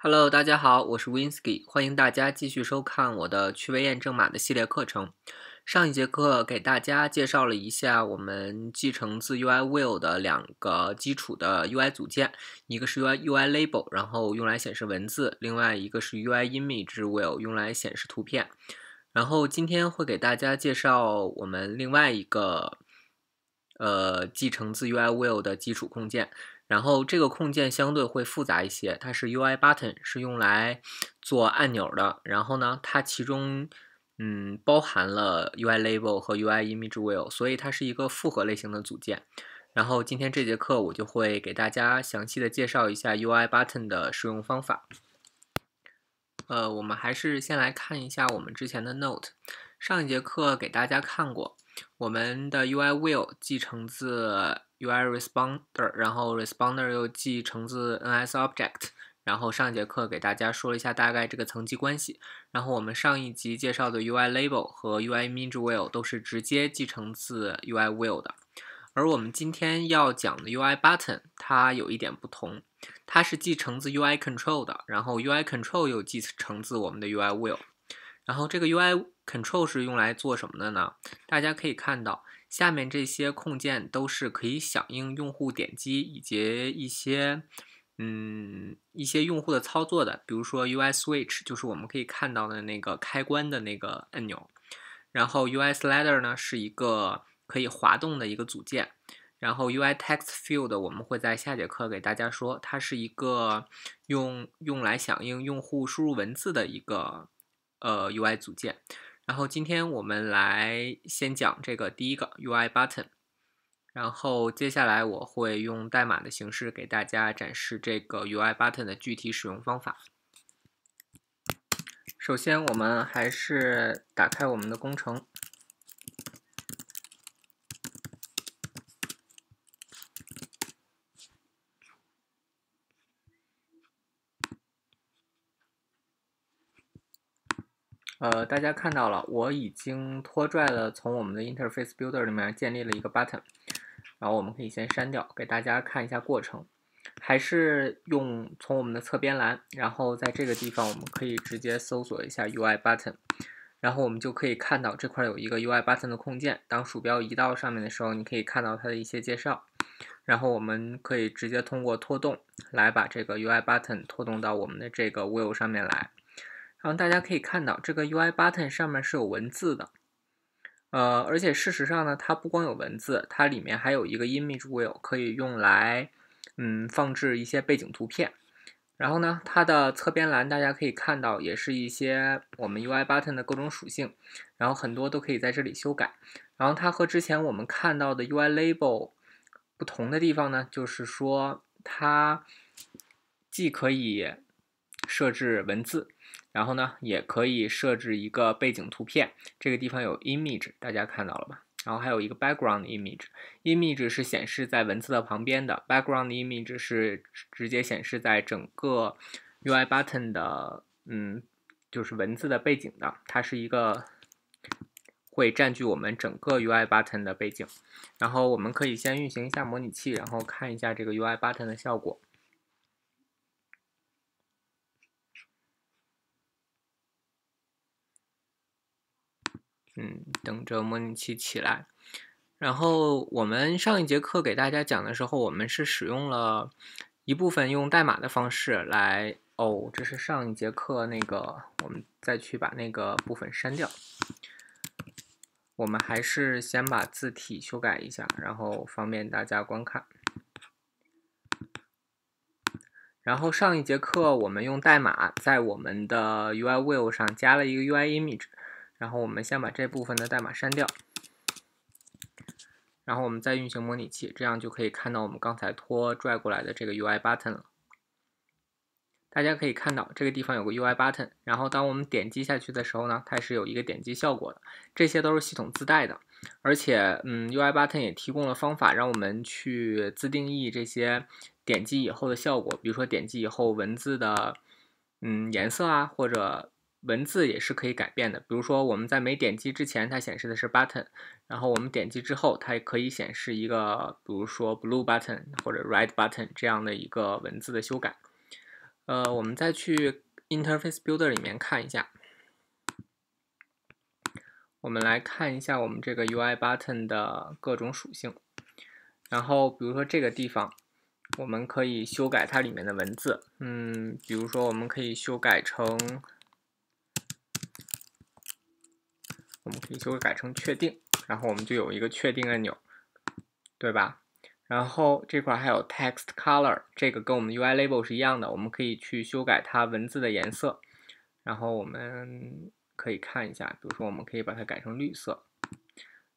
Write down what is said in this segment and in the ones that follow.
Hello，大家好，我是 Winsky，欢迎大家继续收看我的趣味验证码的系列课程。上一节课给大家介绍了一下我们继承自 UI Will 的两个基础的 UI 组件，一个是 UI UI Label，然后用来显示文字；另外一个是 UI Image Will，用来显示图片。然后今天会给大家介绍我们另外一个呃继承自 UI Will 的基础控件。然后这个控件相对会复杂一些，它是 UI button，是用来做按钮的。然后呢，它其中嗯包含了 UI label 和 UI image wheel，所以它是一个复合类型的组件。然后今天这节课我就会给大家详细的介绍一下 UI button 的使用方法。呃，我们还是先来看一下我们之前的 note，上一节课给大家看过。我们的 UI wheel 继承自 UI responder，然后 responder 又继承自 NS object，然后上节课给大家说了一下大概这个层级关系。然后我们上一集介绍的 UI label 和 UI image wheel 都是直接继承自 UI wheel 的，而我们今天要讲的 UI button 它有一点不同，它是继承自 UI control 的，然后 UI control 又继承自我们的 UI wheel。然后这个 UI control 是用来做什么的呢？大家可以看到，下面这些控件都是可以响应用户点击以及一些嗯一些用户的操作的。比如说 UI switch 就是我们可以看到的那个开关的那个按钮。然后 UI slider 呢是一个可以滑动的一个组件。然后 UI text field 我们会在下节课给大家说，它是一个用用来响应用户输入文字的一个。呃，UI 组件。然后今天我们来先讲这个第一个 UI button，然后接下来我会用代码的形式给大家展示这个 UI button 的具体使用方法。首先，我们还是打开我们的工程。呃，大家看到了，我已经拖拽了从我们的 Interface Builder 里面建立了一个 button，然后我们可以先删掉，给大家看一下过程。还是用从我们的侧边栏，然后在这个地方我们可以直接搜索一下 UI button，然后我们就可以看到这块有一个 UI button 的控件。当鼠标移到上面的时候，你可以看到它的一些介绍。然后我们可以直接通过拖动来把这个 UI button 拖动到我们的这个 wheel 上面来。然后大家可以看到，这个 UI button 上面是有文字的，呃，而且事实上呢，它不光有文字，它里面还有一个 image wheel，可以用来，嗯，放置一些背景图片。然后呢，它的侧边栏大家可以看到，也是一些我们 UI button 的各种属性，然后很多都可以在这里修改。然后它和之前我们看到的 UI label 不同的地方呢，就是说它既可以设置文字。然后呢，也可以设置一个背景图片。这个地方有 image，大家看到了吧？然后还有一个 background image。image 是显示在文字的旁边的，background image 是直接显示在整个 UI button 的，嗯，就是文字的背景的。它是一个会占据我们整个 UI button 的背景。然后我们可以先运行一下模拟器，然后看一下这个 UI button 的效果。嗯，等着模拟器起来。然后我们上一节课给大家讲的时候，我们是使用了一部分用代码的方式来。哦，这是上一节课那个，我们再去把那个部分删掉。我们还是先把字体修改一下，然后方便大家观看。然后上一节课我们用代码在我们的 UI Wheel 上加了一个 UI Image。然后我们先把这部分的代码删掉，然后我们再运行模拟器，这样就可以看到我们刚才拖拽过来的这个 UI button 了。大家可以看到这个地方有个 UI button，然后当我们点击下去的时候呢，它是有一个点击效果的，这些都是系统自带的。而且，嗯，UI button 也提供了方法让我们去自定义这些点击以后的效果，比如说点击以后文字的，嗯，颜色啊，或者。文字也是可以改变的，比如说我们在没点击之前，它显示的是 button，然后我们点击之后，它也可以显示一个，比如说 blue button 或者 red button 这样的一个文字的修改。呃，我们再去 Interface Builder 里面看一下。我们来看一下我们这个 UI button 的各种属性。然后，比如说这个地方，我们可以修改它里面的文字。嗯，比如说我们可以修改成，我们可以修改成确定，然后我们就有一个确定按钮，对吧？然后这块还有 text color，这个跟我们 UI label 是一样的，我们可以去修改它文字的颜色。然后我们可以看一下，比如说我们可以把它改成绿色，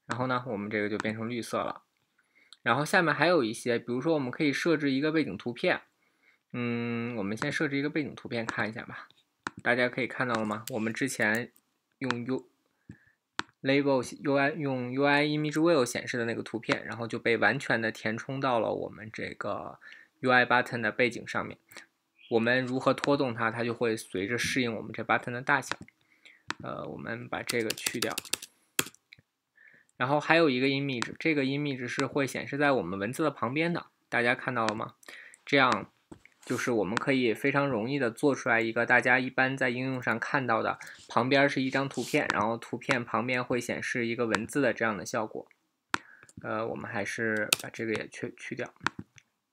然后呢，我们这个就变成绿色了。然后下面还有一些，比如说我们可以设置一个背景图片。嗯，我们先设置一个背景图片看一下吧。大家可以看到了吗？我们之前用 U Label UI 用 UI Image View 显示的那个图片，然后就被完全的填充到了我们这个 UI Button 的背景上面。我们如何拖动它，它就会随着适应我们这 Button 的大小。呃，我们把这个去掉。然后还有一个 Image，这个 Image 是会显示在我们文字的旁边的。大家看到了吗？这样。就是我们可以非常容易的做出来一个大家一般在应用上看到的，旁边是一张图片，然后图片旁边会显示一个文字的这样的效果。呃，我们还是把这个也去去掉，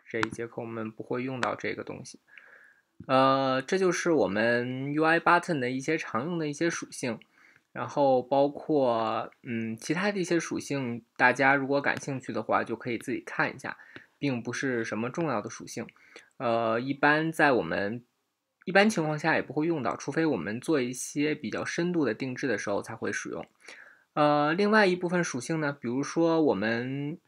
这一节课我们不会用到这个东西。呃，这就是我们 UI button 的一些常用的一些属性，然后包括嗯其他的一些属性，大家如果感兴趣的话就可以自己看一下，并不是什么重要的属性。呃，一般在我们一般情况下也不会用到，除非我们做一些比较深度的定制的时候才会使用。呃，另外一部分属性呢，比如说我们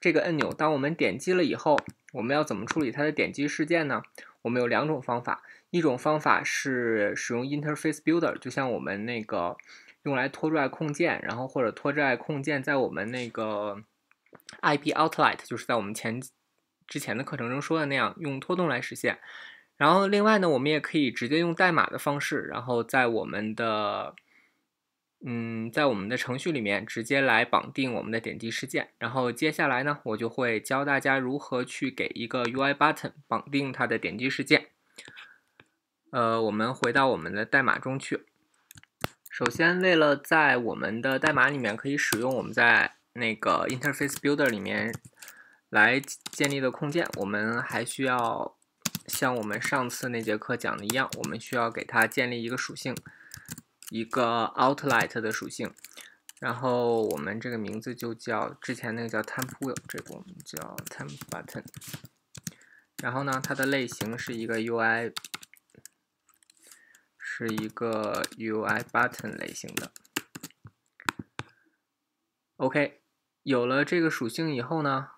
这个按钮，当我们点击了以后，我们要怎么处理它的点击事件呢？我们有两种方法，一种方法是使用 Interface Builder，就像我们那个用来拖拽控件，然后或者拖拽控件在我们那个 IP Outlet，就是在我们前。之前的课程中说的那样，用拖动来实现。然后另外呢，我们也可以直接用代码的方式，然后在我们的，嗯，在我们的程序里面直接来绑定我们的点击事件。然后接下来呢，我就会教大家如何去给一个 UI button 绑定它的点击事件。呃，我们回到我们的代码中去。首先，为了在我们的代码里面可以使用我们在那个 Interface Builder 里面。来建立的控件，我们还需要像我们上次那节课讲的一样，我们需要给它建立一个属性，一个 outlet 的属性。然后我们这个名字就叫之前那个叫 temp wheel，这个我们叫 temp button。然后呢，它的类型是一个 UI，是一个 UI button 类型的。OK，有了这个属性以后呢？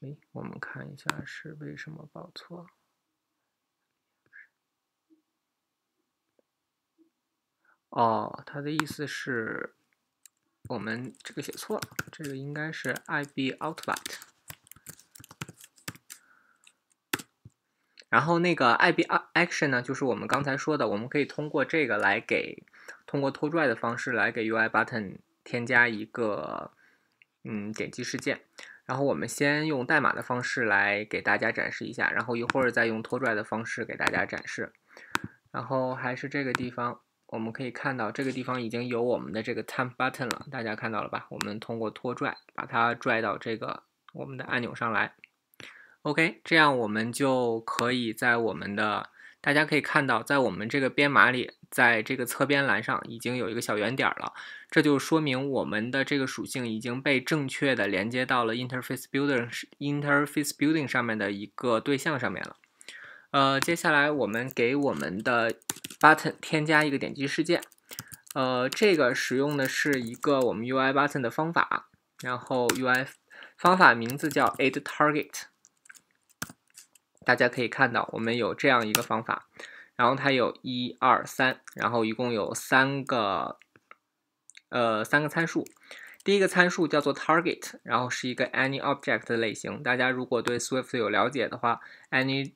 哎，我们看一下是为什么报错。哦，他的意思是，我们这个写错了，这个应该是 IB Outlet。然后那个 IB Action 呢，就是我们刚才说的，我们可以通过这个来给，通过拖拽的方式来给 UI Button 添加一个，嗯，点击事件。然后我们先用代码的方式来给大家展示一下，然后一会儿再用拖拽的方式给大家展示。然后还是这个地方，我们可以看到这个地方已经有我们的这个 time Button 了，大家看到了吧？我们通过拖拽把它拽到这个我们的按钮上来。OK，这样我们就可以在我们的。大家可以看到，在我们这个编码里，在这个侧边栏上已经有一个小圆点了，这就说明我们的这个属性已经被正确的连接到了 Interface building Interface Building 上面的一个对象上面了。呃，接下来我们给我们的 Button 添加一个点击事件。呃，这个使用的是一个我们 UI Button 的方法，然后 UI 方法名字叫 Add Target。大家可以看到，我们有这样一个方法，然后它有一二三，然后一共有三个，呃，三个参数。第一个参数叫做 target，然后是一个 any object 的类型。大家如果对 Swift 有了解的话，any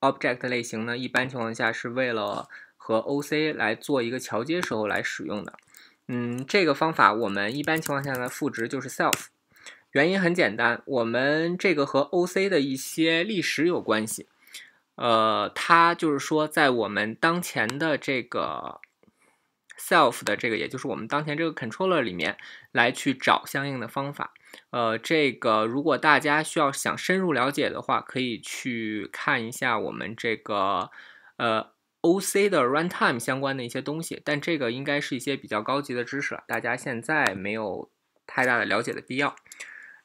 object 类型呢，一般情况下是为了和 OC 来做一个桥接时候来使用的。嗯，这个方法我们一般情况下的赋值就是 self。原因很简单，我们这个和 OC 的一些历史有关系。呃，它就是说在我们当前的这个 self 的这个，也就是我们当前这个 controller 里面来去找相应的方法。呃，这个如果大家需要想深入了解的话，可以去看一下我们这个呃 OC 的 runtime 相关的一些东西，但这个应该是一些比较高级的知识了，大家现在没有太大的了解的必要。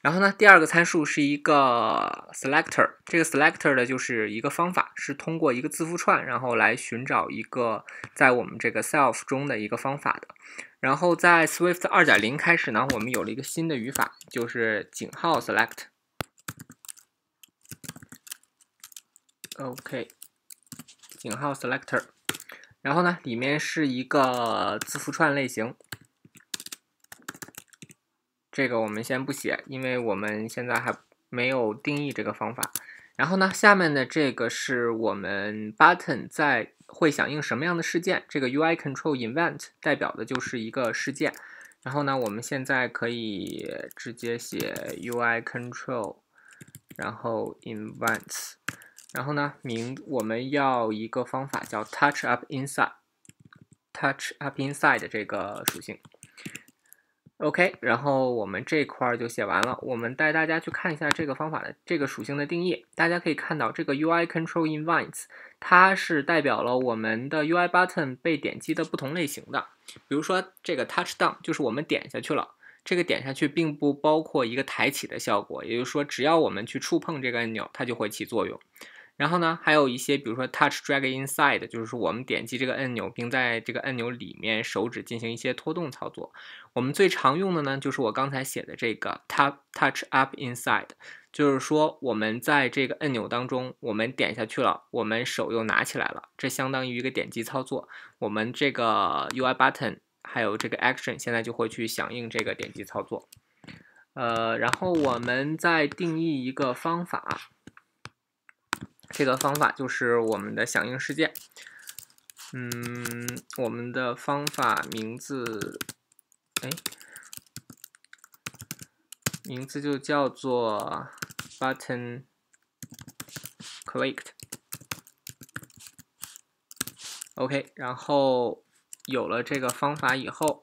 然后呢，第二个参数是一个 selector，这个 selector 的就是一个方法，是通过一个字符串，然后来寻找一个在我们这个 self 中的一个方法的。然后在 Swift 二点零开始呢，我们有了一个新的语法，就是井号 select。OK，井号 selector。然后呢，里面是一个字符串类型。这个我们先不写，因为我们现在还没有定义这个方法。然后呢，下面的这个是我们 button 在会响应什么样的事件？这个 UI control event 代表的就是一个事件。然后呢，我们现在可以直接写 UI control，然后 events。然后呢，名我们要一个方法叫 touch up inside，touch up inside 这个属性。OK，然后我们这块儿就写完了。我们带大家去看一下这个方法的这个属性的定义。大家可以看到，这个 UI control events 它是代表了我们的 UI button 被点击的不同类型的。比如说这个 touch down 就是我们点下去了，这个点下去并不包括一个抬起的效果，也就是说只要我们去触碰这个按钮，它就会起作用。然后呢，还有一些，比如说 touch drag inside，就是说我们点击这个按钮，并在这个按钮里面手指进行一些拖动操作。我们最常用的呢，就是我刚才写的这个 touch touch up inside，就是说我们在这个按钮当中，我们点下去了，我们手又拿起来了，这相当于一个点击操作。我们这个 UI button 还有这个 action 现在就会去响应这个点击操作。呃，然后我们再定义一个方法。这个方法就是我们的响应事件。嗯，我们的方法名字，哎，名字就叫做 button clicked。OK，然后有了这个方法以后，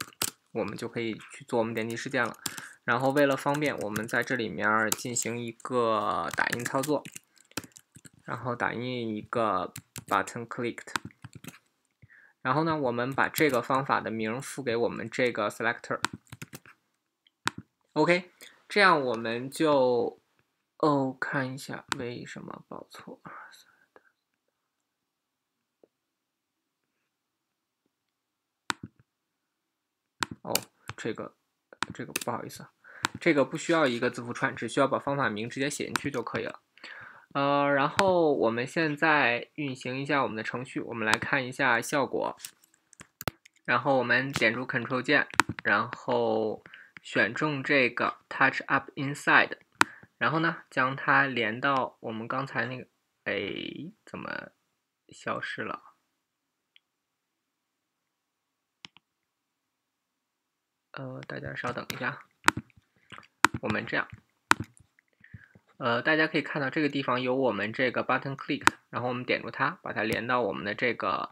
我们就可以去做我们点击事件了。然后为了方便，我们在这里面进行一个打印操作。然后打印一个 button clicked，然后呢，我们把这个方法的名赋给我们这个 selector，OK，这样我们就哦看一下为什么报错，哦，这个这个不好意思啊，这个不需要一个字符串，只需要把方法名直接写进去就可以了。呃，然后我们现在运行一下我们的程序，我们来看一下效果。然后我们点住 Control 键，然后选中这个 Touch Up Inside，然后呢，将它连到我们刚才那个，哎，怎么消失了？呃，大家稍等一下，我们这样。呃，大家可以看到这个地方有我们这个 button click，然后我们点住它，把它连到我们的这个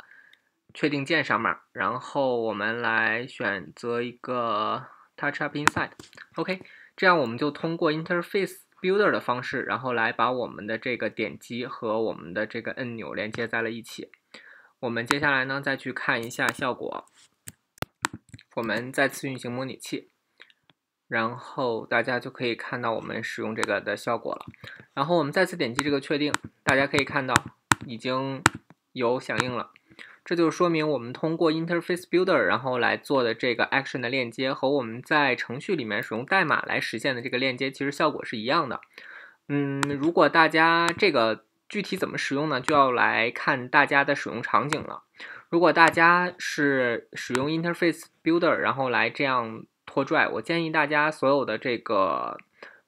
确定键上面，然后我们来选择一个 touch up inside，OK，这样我们就通过 interface builder 的方式，然后来把我们的这个点击和我们的这个按钮连接在了一起。我们接下来呢，再去看一下效果，我们再次运行模拟器。然后大家就可以看到我们使用这个的效果了。然后我们再次点击这个确定，大家可以看到已经有响应了。这就说明我们通过 Interface Builder 然后来做的这个 Action 的链接和我们在程序里面使用代码来实现的这个链接，其实效果是一样的。嗯，如果大家这个具体怎么使用呢，就要来看大家的使用场景了。如果大家是使用 Interface Builder 然后来这样。拖拽，我建议大家所有的这个，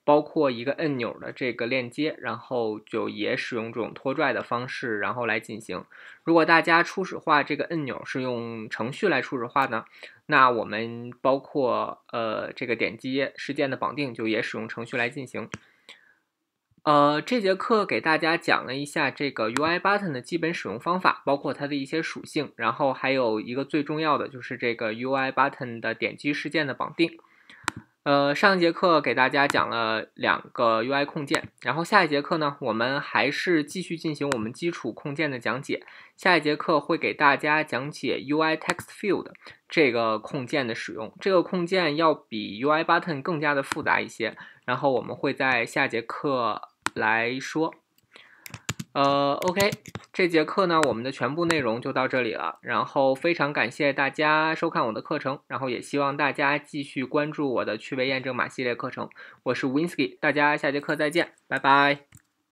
包括一个按钮的这个链接，然后就也使用这种拖拽的方式，然后来进行。如果大家初始化这个按钮是用程序来初始化呢，那我们包括呃这个点击事件的绑定，就也使用程序来进行。呃，这节课给大家讲了一下这个 UI button 的基本使用方法，包括它的一些属性，然后还有一个最重要的就是这个 UI button 的点击事件的绑定。呃，上一节课给大家讲了两个 UI 控件，然后下一节课呢，我们还是继续进行我们基础控件的讲解。下一节课会给大家讲解 UI Text Field 这个控件的使用，这个控件要比 UI Button 更加的复杂一些，然后我们会在下节课。来说，呃，OK，这节课呢，我们的全部内容就到这里了。然后非常感谢大家收看我的课程，然后也希望大家继续关注我的趣味验证码系列课程。我是 Winsky，大家下节课再见，拜拜。